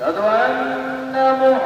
أشهد أن محمدا